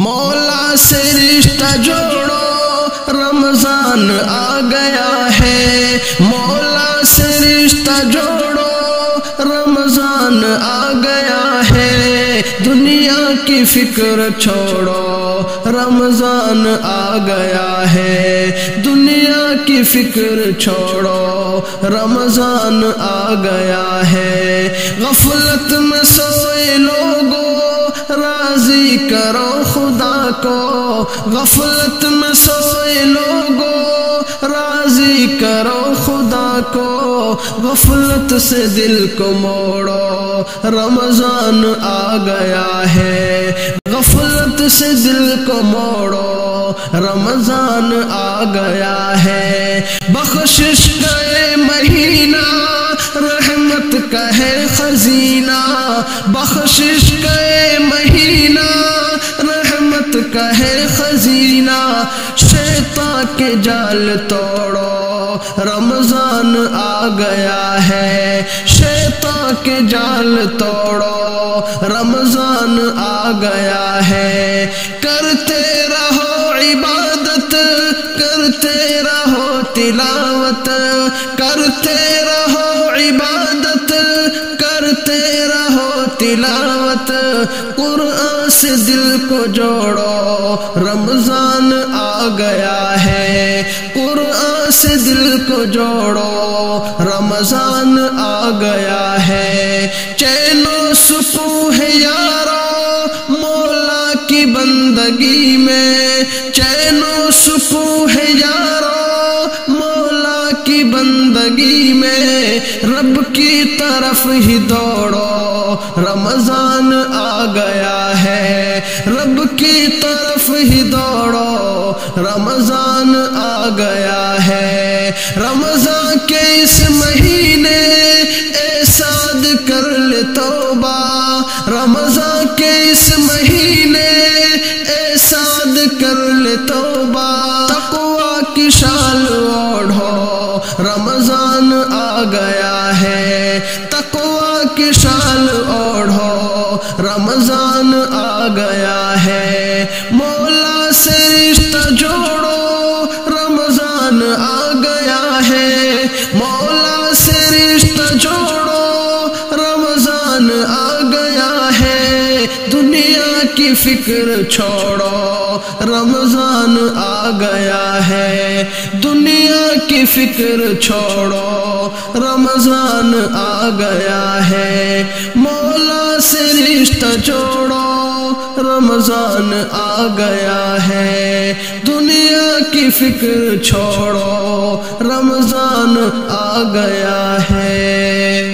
مولا سے رشتہ جوڑو، رمضان آ گیا ہے۔ مولا سے رشتہ جوڑو، رمضان آ گیا ہے۔ دنیا کی فکر چھوڑو، رمضان آ گیا ہے۔ دنیا کی فکر چھوڑو، رمضان آ گیا ہے۔ غفلت میں سوئے لوگوں راضی کرو خدا کو، غفلت میں سوئے لوگو راضی کرو خدا کو، غفلت سے دل کو موڑو، رمضان آ گیا ہے، غفلت سے دل کو موڑو، رمضان آ گیا ہے۔ بخشش گئے مہینہ، رحمت کا ہے خزینہ، بخشش گئے کے جال توڑو۔ رمضان آ گیا ہے شیطان کے جال توڑو۔ رمضان آ گیا ہے۔ کرتے رہو عبادت، کرتے رہو تلاوت۔ کرتے رہو عبادت، کرتے رہو تلاوت۔ دل کو جوڑو، رمضان آ گیا ہے۔ قرآن سے دل کو جوڑو، رمضان آ گیا ہے۔ چین و سکون ہے یارو، مولا کی بندگی میں۔ چین و سکون ہے یارو، مولا کی بندگی میں۔ رب کی طرف ہی دوڑو، رمضان آ گیا ہے۔ رب کی طرف ہی دوڑو، رمضان آ گیا ہے۔ رمضان کے اس مہینے احساد کر لے توبہ۔ رمضان کے اس مہینے احساد کر لے توبہ۔ تقوی کی شال اوڑھو، رمضان آ گیا آ گیا ہے؟ مولا سے رشتہ جوڑو، رمضان آ گیا ہے۔ مولا سے رشتہ جوڑو، رمضان آ گیا ہے۔ دنیا کی فکر چھوڑو، رمضان آ گیا ہے۔ دنیا کی فکر چھوڑو، رمضان آ گیا ہے۔ مولا سے رشتہ جوڑو، رمضان آ گیا ہے۔ دنیا کی فکر چھوڑو، رمضان آ گیا ہے۔